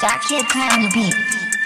Dark Kid Prime the beat.